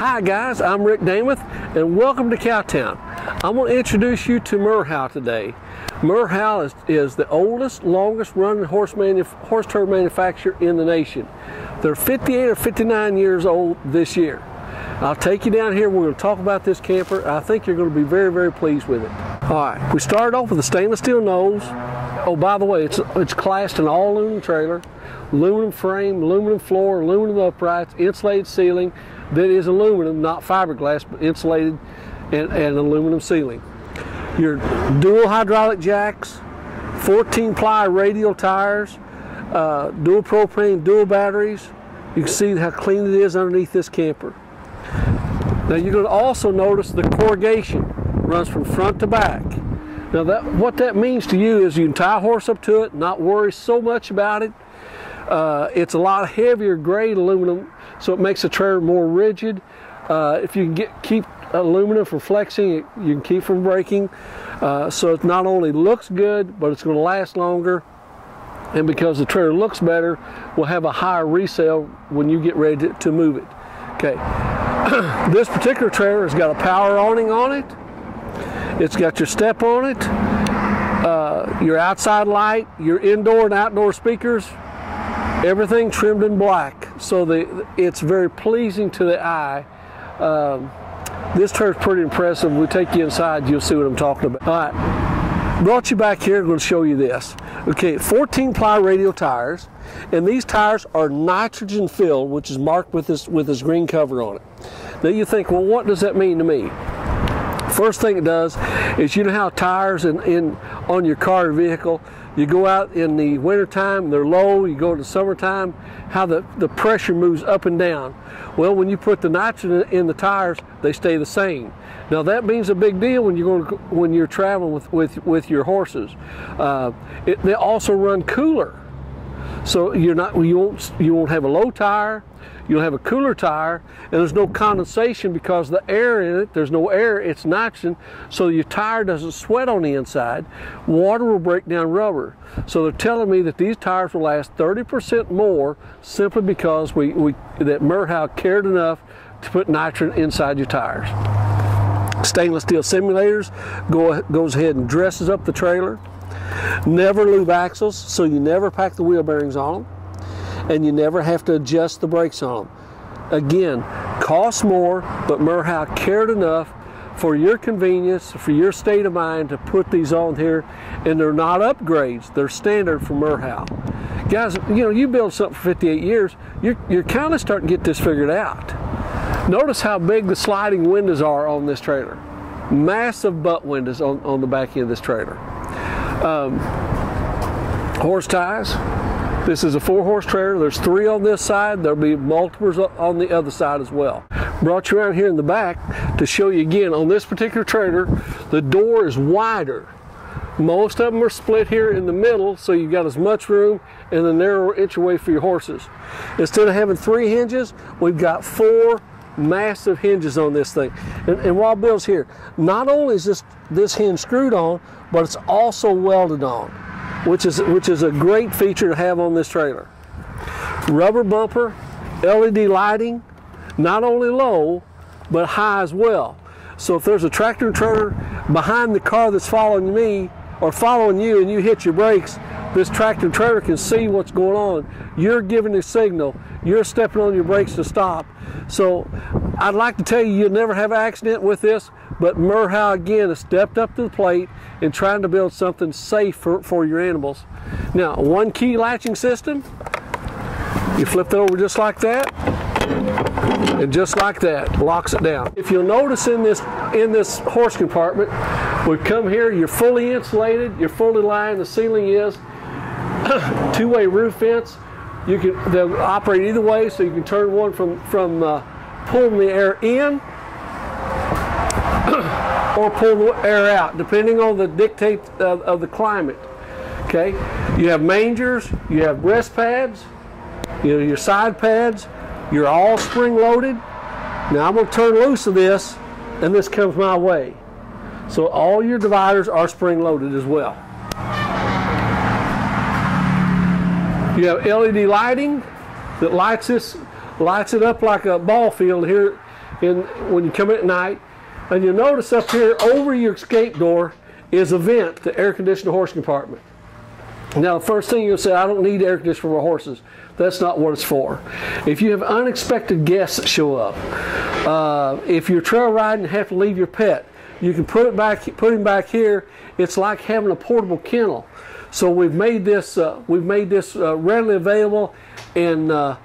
Hi guys, I'm Rick Damath and welcome to Cowtown. I'm going to introduce you to Merhow today. Merhow is, is the oldest, longest running horse, horse turd manufacturer in the nation. They're 58 or 59 years old this year. I'll take you down here. We're going to talk about this camper. I think you're going to be very, very pleased with it. All right, we started off with a stainless steel nose. Oh, by the way, it's, it's classed an all aluminum trailer, aluminum frame, aluminum floor, aluminum uprights, insulated ceiling, that is aluminum, not fiberglass, but insulated and, and aluminum ceiling. Your dual hydraulic jacks, 14 ply radial tires, uh, dual propane, dual batteries. You can see how clean it is underneath this camper. Now you're going to also notice the corrugation runs from front to back. Now that what that means to you is you can tie a horse up to it, not worry so much about it. Uh, it's a lot heavier grade aluminum, so it makes the trailer more rigid. Uh, if you can get keep aluminum from flexing, you can keep from breaking. Uh, so it not only looks good, but it's going to last longer. And because the trailer looks better, we'll have a higher resale when you get ready to, to move it. Okay, this particular trailer has got a power awning on it. It's got your step on it, uh, your outside light, your indoor and outdoor speakers, everything trimmed in black so the, it's very pleasing to the eye. Um, this is pretty impressive. We take you inside. You'll see what I'm talking about. All right. Brought you back here. I'm going to show you this. Okay 14 ply radial tires and these tires are nitrogen filled which is marked with this with this green cover on it. Now you think well what does that mean to me? First thing it does is you know how tires in, in on your car or vehicle, you go out in the wintertime, they're low, you go in the summertime, how the, the pressure moves up and down. Well, when you put the nitrogen in the tires, they stay the same. Now that means a big deal when you're going to, when you're traveling with, with, with your horses. Uh, it, they also run cooler. So you're not you won't you won't have a low tire, you'll have a cooler tire, and there's no condensation because the air in it, there's no air, it's nitrogen, so your tire doesn't sweat on the inside. Water will break down rubber. So they're telling me that these tires will last 30% more simply because we, we that Merhow cared enough to put nitrogen inside your tires. Stainless steel simulators go, goes ahead and dresses up the trailer. Never lube axles, so you never pack the wheel bearings on them, and you never have to adjust the brakes on them. Again, costs more, but Merhow cared enough for your convenience, for your state of mind to put these on here, and they're not upgrades, they're standard for Merhow. Guys, you know, you build something for 58 years, you're, you're kind of starting to get this figured out. Notice how big the sliding windows are on this trailer. Massive butt windows on, on the back end of this trailer. Um, horse ties. This is a four horse trailer. There's three on this side. There'll be multiples on the other side as well. Brought you around here in the back to show you again on this particular trailer, the door is wider. Most of them are split here in the middle, so you've got as much room and a narrower entryway for your horses. Instead of having three hinges, we've got four massive hinges on this thing. And, and while Bill's here, not only is this, this hinge screwed on, but it's also welded on, which is, which is a great feature to have on this trailer. Rubber bumper, LED lighting, not only low, but high as well. So if there's a tractor and trailer behind the car that's following me or following you and you hit your brakes, this tractor and trailer can see what's going on. You're giving a signal. You're stepping on your brakes to stop. So I'd like to tell you you'll never have an accident with this, but Merhow again has stepped up to the plate in trying to build something safe for, for your animals. Now, one key latching system, you flip it over just like that, and just like that, locks it down. If you'll notice in this in this horse compartment, we come here, you're fully insulated, you're fully lined, the ceiling is two-way roof vents. You can they'll operate either way, so you can turn one from from uh, pulling the air in or pull the air out, depending on the dictate of, of the climate. Okay, you have mangers, you have breast pads, you know your side pads. You're all spring loaded. Now I'm going to turn loose of this, and this comes my way. So all your dividers are spring loaded as well. You have LED lighting that lights this, lights it up like a ball field here. in when you come in at night. And you'll notice up here over your escape door is a vent, the air conditioned horse compartment. Now, the first thing you'll say, I don't need air conditioning for horses. That's not what it's for. If you have unexpected guests that show up, uh, if you're trail riding and have to leave your pet, you can put it back, put him back here. It's like having a portable kennel. So we've made this, uh, we've made this uh, readily available and uh,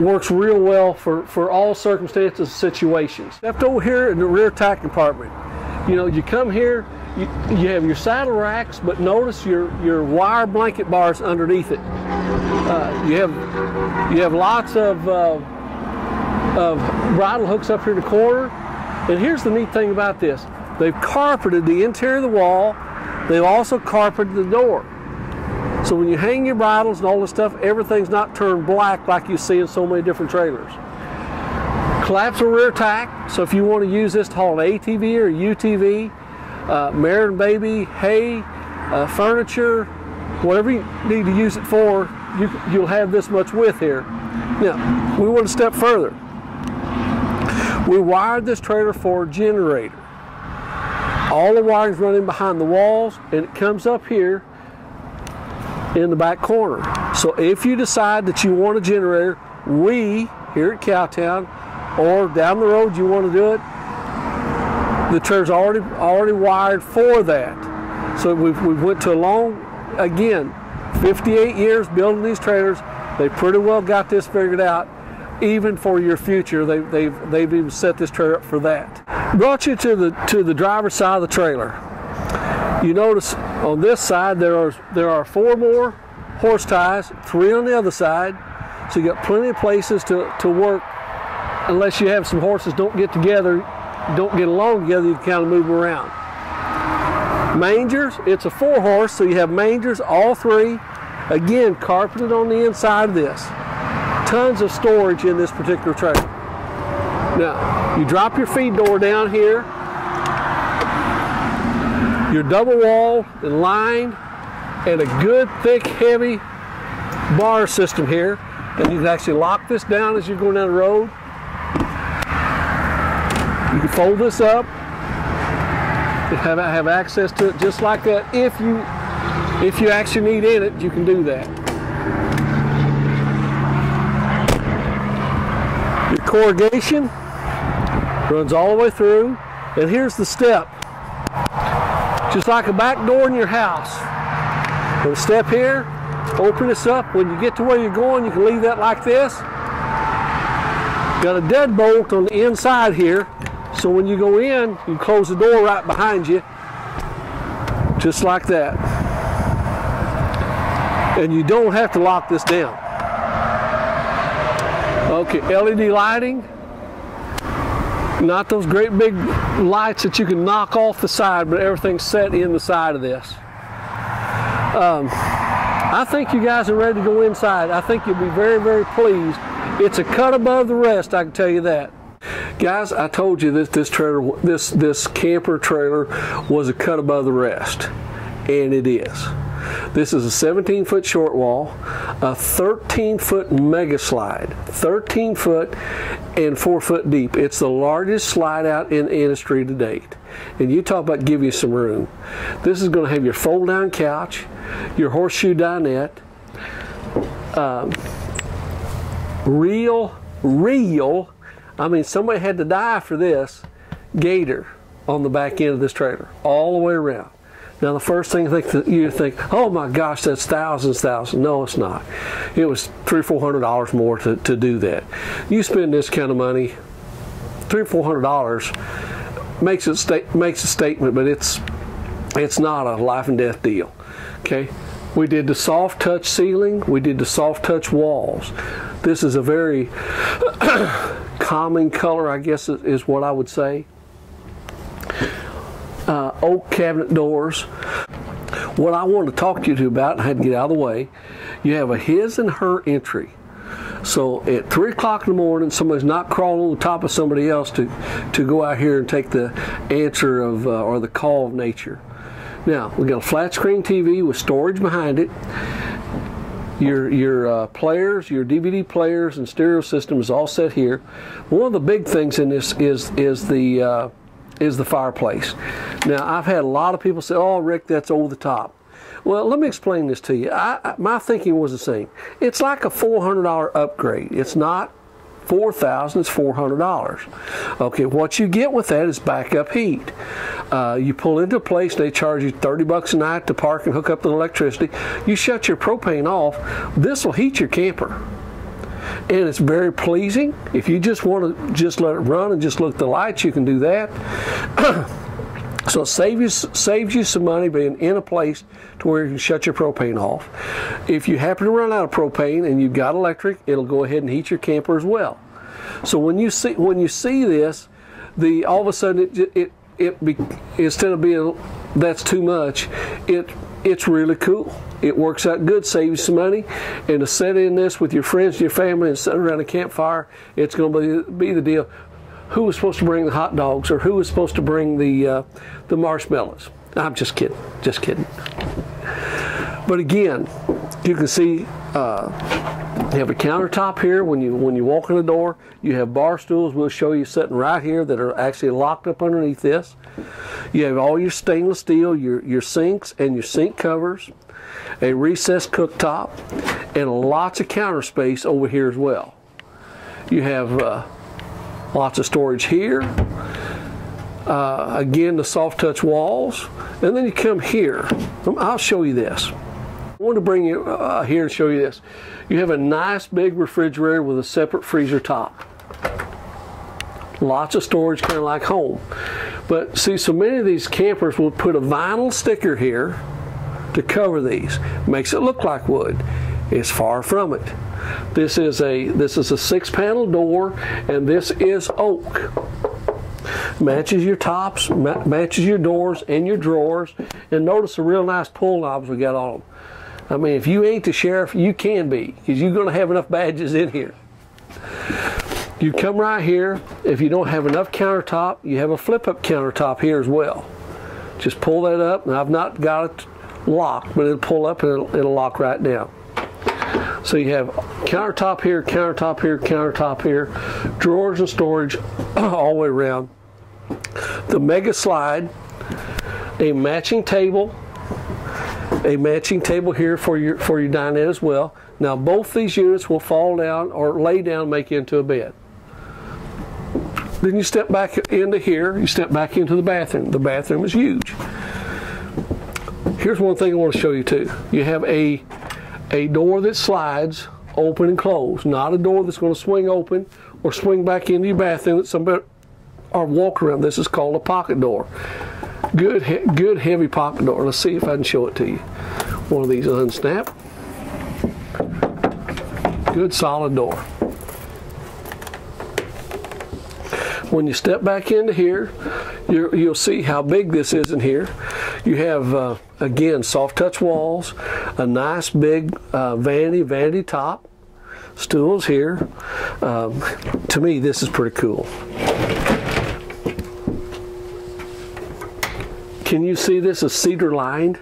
works real well for, for all circumstances and situations. Left over here in the rear tack compartment, you know, you come here, you, you have your saddle racks, but notice your, your wire blanket bars underneath it. Uh, you have you have lots of uh, of bridle hooks up here in the corner. And here's the neat thing about this: they've carpeted the interior of the wall. They've also carpeted the door. So when you hang your bridles and all this stuff, everything's not turned black like you see in so many different trailers. Collapsible rear tack. So if you want to use this to haul an ATV or UTV, uh, mare and baby, hay, uh, furniture, whatever you need to use it for, you, you'll have this much width here. Now, we want to step further. We wired this trailer for a generator. All the wiring's running behind the walls and it comes up here in the back corner. So if you decide that you want a generator, we here at Cowtown or down the road you want to do it, the trailer's already already wired for that. So we've, we went to a long, again, 58 years building these trailers. They pretty well got this figured out. Even for your future, they, they've they've even set this trailer up for that. Brought you to the to the driver's side of the trailer. You notice on this side there are there are four more horse ties, three on the other side. So you got plenty of places to, to work unless you have some horses don't get together don't get along together, you can kind of move them around. Mangers, it's a four horse, so you have mangers, all three. Again, carpeted on the inside of this. Tons of storage in this particular trailer. Now, you drop your feed door down here. Your double wall and line, and a good, thick, heavy bar system here. And you can actually lock this down as you're going down the road. You can fold this up, have, have access to it just like that. If you if you actually need in it, you can do that. Your corrugation runs all the way through, and here's the step. Just like a back door in your house. Put a step here, open this up. When you get to where you're going, you can leave that like this. Got a deadbolt on the inside here so when you go in, you close the door right behind you, just like that. And you don't have to lock this down. Okay, LED lighting. Not those great big lights that you can knock off the side, but everything's set in the side of this. Um, I think you guys are ready to go inside. I think you'll be very, very pleased. It's a cut above the rest, I can tell you that. Guys, I told you that this trailer, this this camper trailer, was a cut above the rest, and it is. This is a 17 foot short wall, a 13 foot mega slide, 13 foot and 4 foot deep. It's the largest slide out in the industry to date. And you talk about give you some room. This is going to have your fold down couch, your horseshoe dinette, um, real, real I mean, somebody had to die for this gator on the back end of this trailer, all the way around. Now, the first thing you think, oh my gosh, that's thousands, thousands. No, it's not. It was three, or four hundred dollars more to, to do that. You spend this kind of money, three or four hundred dollars makes it sta- makes a statement, but it's it's not a life and death deal. Okay, we did the soft touch ceiling, we did the soft touch walls. This is a very common color, I guess is what I would say. Uh, oak cabinet doors. What I want to talk to you about, I had to get out of the way, you have a his and her entry. So at three o'clock in the morning, somebody's not crawling on top of somebody else to, to go out here and take the answer of uh, or the call of nature. Now we got a flat screen TV with storage behind it. Your your uh, players, your DVD players and stereo system is all set here. One of the big things in this is is the uh, is the fireplace. Now I've had a lot of people say, "Oh, Rick, that's over the top." Well, let me explain this to you. I, my thinking was the same. It's like a $400 upgrade. It's not 4,000. It's four hundred dollars. Okay, what you get with that is backup heat. Uh, you pull into a place, they charge you thirty bucks a night to park and hook up the electricity. You shut your propane off. This will heat your camper and it's very pleasing. If you just want to just let it run and just look at the lights, you can do that. so it saves you, saves you some money being in a place to where you can shut your propane off. If you happen to run out of propane and you've got electric, it'll go ahead and heat your camper as well. So when you see when you see this, the all of a sudden it it it be, instead of being that's too much, it it's really cool. It works out good, saves you some money, and to set in this with your friends your family and sit around a campfire, it's going to be, be the deal. Who was supposed to bring the hot dogs, or who was supposed to bring the uh, the marshmallows? I'm just kidding, just kidding. But again, you can see uh, you have a countertop here when you when you walk in the door. You have bar stools. We'll show you sitting right here that are actually locked up underneath this. You have all your stainless steel, your your sinks and your sink covers, a recessed cooktop, and lots of counter space over here as well. You have uh, lots of storage here. Uh, again, the soft touch walls, and then you come here. I'll show you this. I want to bring you uh, here and show you this. You have a nice big refrigerator with a separate freezer top. Lots of storage, kind of like home. But see, so many of these campers will put a vinyl sticker here to cover these. Makes it look like wood. It's far from it. This is a this is a six panel door and this is oak. Matches your tops, ma matches your doors and your drawers. And notice the real nice pull knobs we got on them. I mean, if you ain't the sheriff, you can be, because you're going to have enough badges in here. You come right here. If you don't have enough countertop, you have a flip-up countertop here as well. Just pull that up, and I've not got it locked, but it'll pull up and it'll, it'll lock right down. So you have countertop here, countertop here, countertop here, drawers and storage all the way around. The mega slide, a matching table, a matching table here for your for your dinette as well. Now both these units will fall down or lay down make into a bed. Then you step back into here, you step back into the bathroom. The bathroom is huge. Here's one thing I want to show you too. You have a a door that slides open and close, not a door that's going to swing open or swing back into your bathroom that somebody or walk around. This is called a pocket door. Good, he good heavy pocket door. Let's see if I can show it to you. One of these unsnap. Good solid door. When you step back into here, you will see how big this is in here. You have, uh, again, soft touch walls, a nice big uh, vanity, vanity top, stools here. Um, to me, this is pretty cool. Can you see this is cedar lined?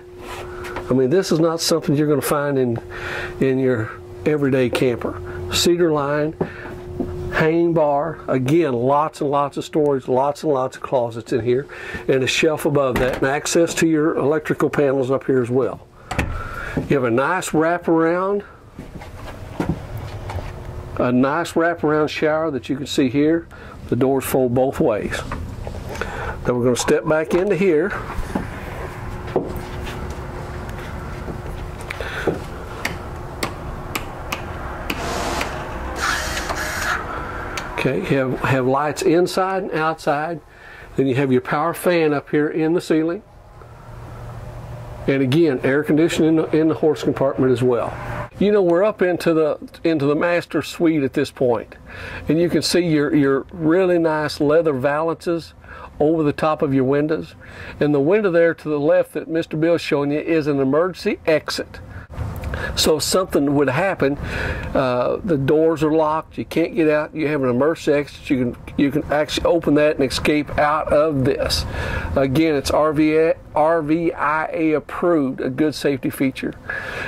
I mean, this is not something you're going to find in in your everyday camper. Cedar lined, hanging bar. Again, lots and lots of storage, lots and lots of closets in here, and a shelf above that, and access to your electrical panels up here as well. You have a nice wraparound, a nice wraparound shower that you can see here. The doors fold both ways. Then we're going to step back into here. Okay, you have, have lights inside and outside. Then you have your power fan up here in the ceiling. And again, air conditioning in the, in the horse compartment as well. You know, we're up into the into the master suite at this point. And you can see your, your really nice leather valances over the top of your windows. And the window there to the left that Mr. Bill's showing you is an emergency exit. So if something would happen, uh, the doors are locked, you can't get out, you have an emergency exit, you can you can actually open that and escape out of this. Again, it's RVA, RVIA approved, a good safety feature.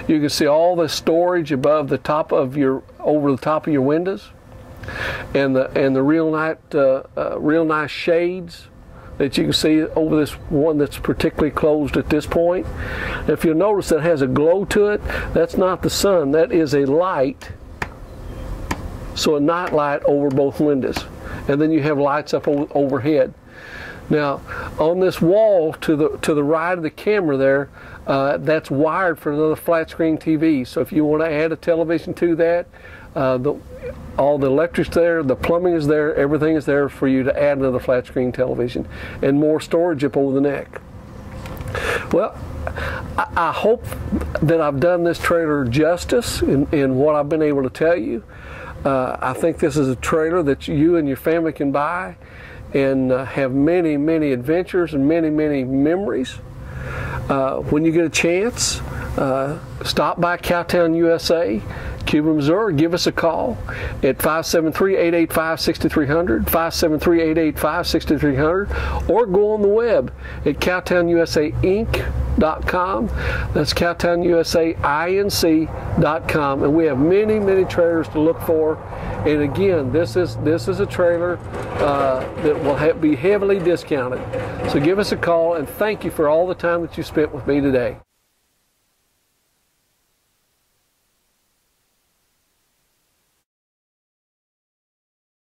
You can see all the storage above the top of your over the top of your windows, and the and the real nice uh, uh, real nice shades that you can see over this one that's particularly closed at this point. If you'll notice that has a glow to it, that's not the sun, that is a light. So a night light over both windows. And then you have lights up overhead. Now, on this wall to the to the right of the camera there, uh, that's wired for another flat screen TV. So if you want to add a television to that, uh, the, all the electric's there, the plumbing is there, everything is there for you to add another flat screen television and more storage up over the neck. Well, I, hope that I've done this trailer justice in, in what I've been able to tell you. Uh, I think this is a trailer that you and your family can buy and uh, have many, many adventures and many, many memories. Uh, when you get a chance, uh, stop by Cowtown USA Cuba, Missouri, give us a call at 573-885-6300, 573-885-6300, or go on the web at cowtownusainc.com. That's cowtownusainc.com, and we have many, many trailers to look for. And again, this is this is a trailer uh, that will be heavily discounted. So give us a call, and thank you for all the time that you spent with me today.